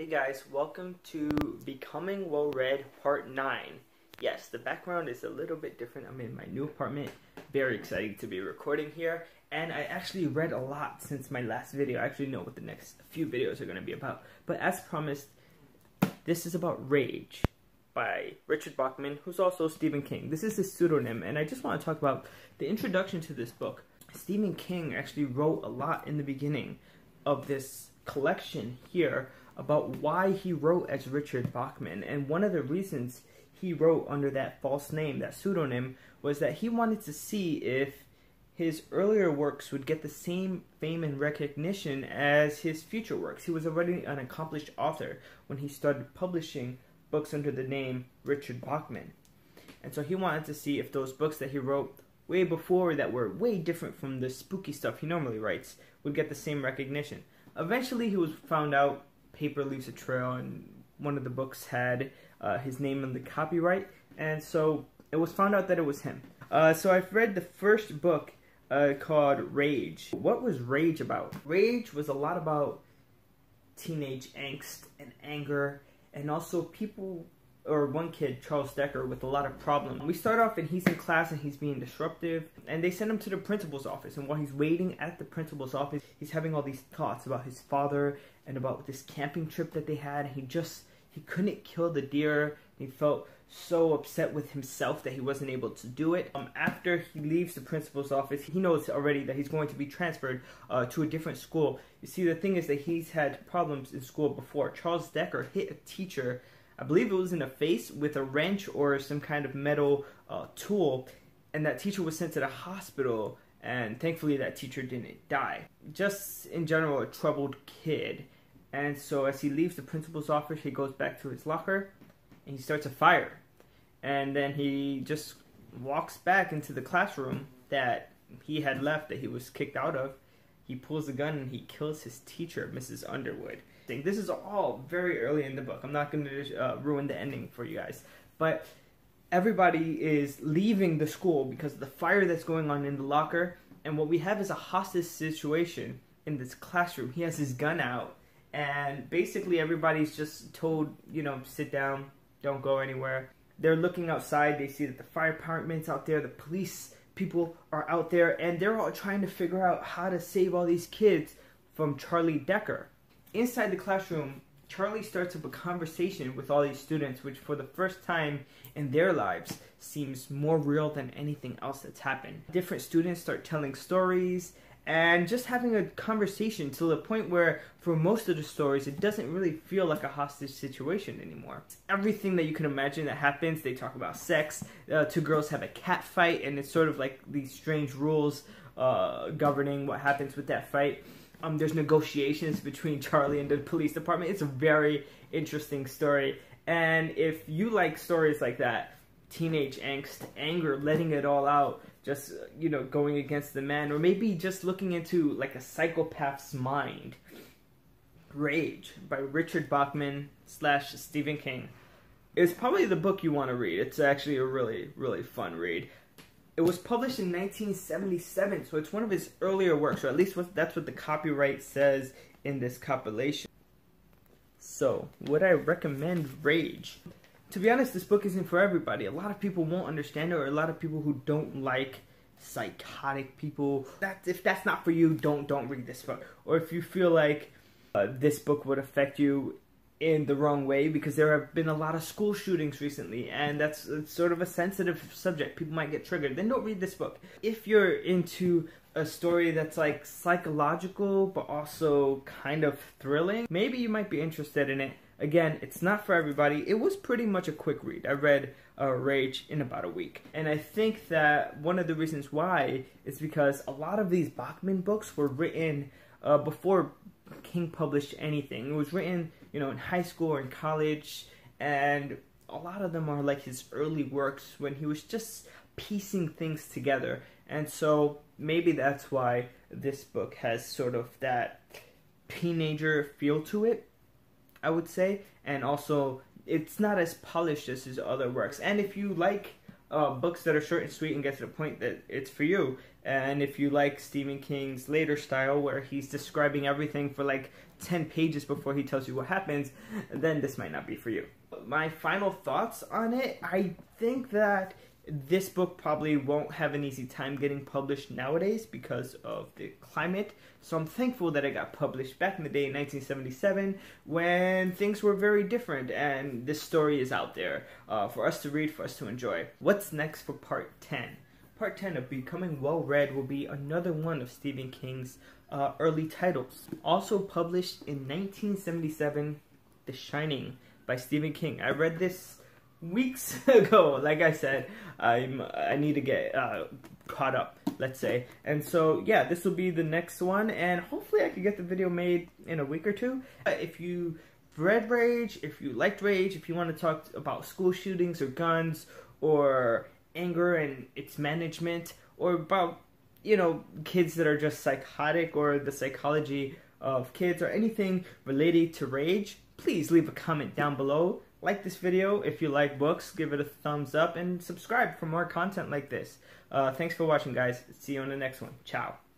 Hey guys, welcome to Becoming Well Read Part 9. Yes, the background is a little bit different. I'm in my new apartment. Very exciting to be recording here. And I actually read a lot since my last video. I actually know what the next few videos are going to be about. But as promised, this is about Rage by Richard Bachman, who's also Stephen King. This is his pseudonym, and I just want to talk about the introduction to this book. Stephen King actually wrote a lot in the beginning of this collection here about why he wrote as Richard Bachman. And one of the reasons he wrote under that false name, that pseudonym, was that he wanted to see if his earlier works would get the same fame and recognition as his future works. He was already an accomplished author when he started publishing books under the name Richard Bachman. And so he wanted to see if those books that he wrote way before that were way different from the spooky stuff he normally writes would get the same recognition. Eventually, he was found out paper leaves a trail, and one of the books had uh, his name in the copyright, and so it was found out that it was him. Uh, so I've read the first book uh, called Rage. What was Rage about? Rage was a lot about teenage angst and anger, and also people or one kid, Charles Decker, with a lot of problems. We start off and he's in class and he's being disruptive, and they send him to the principal's office. And while he's waiting at the principal's office, he's having all these thoughts about his father and about this camping trip that they had. He just he couldn't kill the deer. He felt so upset with himself that he wasn't able to do it. Um, after he leaves the principal's office, he knows already that he's going to be transferred uh, to a different school. You see, the thing is that he's had problems in school before. Charles Decker hit a teacher I believe it was in the face with a wrench or some kind of metal uh, tool, and that teacher was sent to the hospital. And thankfully, that teacher didn't die. Just in general, a troubled kid. And so, as he leaves the principal's office, he goes back to his locker and he starts a fire. And then he just walks back into the classroom that he had left, that he was kicked out of. He pulls a gun and he kills his teacher, Mrs. Underwood. This is all very early in the book. I'm not going to uh, ruin the ending for you guys. But everybody is leaving the school because of the fire that's going on in the locker. And what we have is a hostage situation in this classroom. He has his gun out. And basically, everybody's just told, you know, sit down, don't go anywhere. They're looking outside. They see that the fire department's out there, the police people are out there, and they're all trying to figure out how to save all these kids from Charlie Decker. Inside the classroom, Charlie starts up a conversation with all these students, which for the first time in their lives seems more real than anything else that's happened. Different students start telling stories and just having a conversation to the point where, for most of the stories, it doesn't really feel like a hostage situation anymore. Everything that you can imagine that happens, they talk about sex. Uh, two girls have a cat fight, and it's sort of like these strange rules uh, governing what happens with that fight um, there's negotiations between Charlie and the police department. It's a very interesting story. And if you like stories like that, teenage angst, anger, letting it all out, just, you know, going against the man, or maybe just looking into like a psychopath's mind. Rage by Richard Bachman slash Stephen King is probably the book you want to read. It's actually a really, really fun read. It was published in 1977, so it's one of his earlier works, or at least that's what the copyright says in this compilation. So, would I recommend Rage? To be honest, this book isn't for everybody. A lot of people won't understand it, or a lot of people who don't like psychotic people. That if that's not for you, don't don't read this book. Or if you feel like uh, this book would affect you in the wrong way because there have been a lot of school shootings recently and that's sort of a sensitive subject. People might get triggered. Then don't read this book. If you're into a story that's like psychological but also kind of thrilling maybe you might be interested in it. Again it's not for everybody. It was pretty much a quick read. I read uh, rage in about a week. And i think that one of the reasons why is because a lot of these bachman books were written uh, before king published anything. It was written you know, in high school or in college, and a lot of them are like his early works when he was just piecing things together. And so maybe that's why this book has sort of that teenager feel to it, I would say, and also it's not as polished as his other works. And if you like uh, books that are short and sweet and get to the point that it's for you. And if you like Stephen King's later style, where he's describing everything for like 10 pages before he tells you what happens, then this might not be for you. My final thoughts on it I think that this book probably won't have an easy time getting published nowadays because of the climate. So I'm thankful that it got published back in the day in 1977 when things were very different and this story is out there uh, for us to read, for us to enjoy. What's next for part 10? Part 10 of Becoming Well Read will be another one of Stephen King's uh, early titles. Also published in 1977, The Shining by Stephen King. I read this weeks ago. Like I said, I'm I need to get uh, caught up, let's say. And so yeah, this will be the next one, and hopefully I can get the video made in a week or two. If you read Rage, if you liked Rage, if you want to talk about school shootings or guns or anger and its management, or about you know kids that are just psychotic or the psychology of kids or anything related to Rage, please leave a comment down below like this video. If you like books, give it a thumbs up and subscribe for more content like this. Uh, thanks for watching, guys. See you on the next one. Ciao.